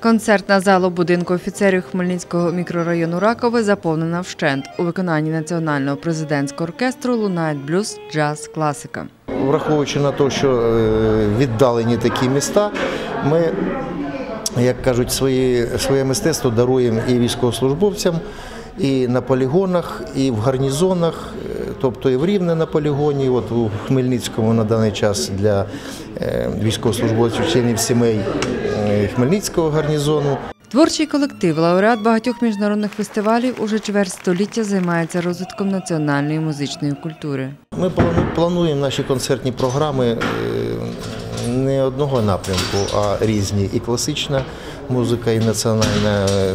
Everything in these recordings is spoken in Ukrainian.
Концертна зала будинку офіцерів Хмельницького мікрорайону Ракове заповнена вщент. У виконанні національного президентського оркестру лунають блюз, джаз, класика. Враховуючи на те, що е, віддалені такі міста, ми, як кажуть, свої, своє мистецтво даруємо і військовослужбовцям, і на полігонах, і в гарнізонах, тобто і в Рівне на полігоні, от у Хмельницькому на даний час для е, військовослужбовців, членів сімей е, Хмельницького гарнізону. Творчий колектив, лауреат багатьох міжнародних фестивалів, уже чверть століття займається розвитком національної музичної культури. Ми плану- плануємо наші концертні програми е, не одного напрямку, а різні. І класична музика, і національна е,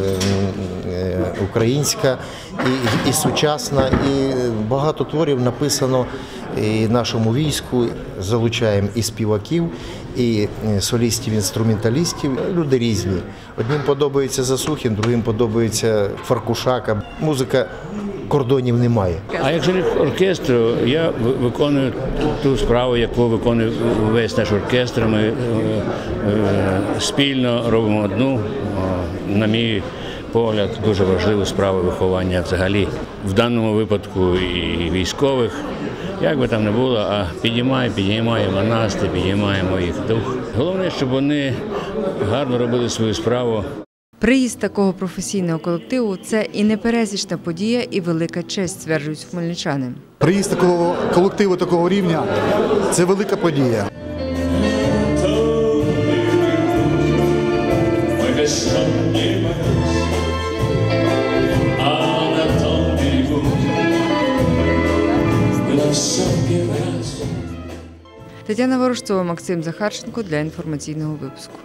е, українська, і, і сучасна. І багато творів написано і нашому війську. Залучаємо і співаків, і е, солістів, інструменталістів. Люди різні. Одним подобається Засухін, другим подобається Фаркушака. Музика кордонів немає. А як член оркестру я виконую ту справу, яку виконує весь наш оркестр. Ми е, е, спільно робимо одну, на мій погляд, дуже важливу справу виховання взагалі. В даному випадку і військових, як би там не було, а підіймає, підіймаємо настрій, підіймаємо їх дух. Головне, щоб вони гарно робили свою справу. Приїзд такого професійного колективу це і непересічна подія, і велика честь, стверджують хмельничани. Приїзд такого колективу такого рівня це велика подія. Ой, безсонні Тетяна Ворожцова, Максим Захарченко для інформаційного випуску.